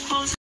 Oh.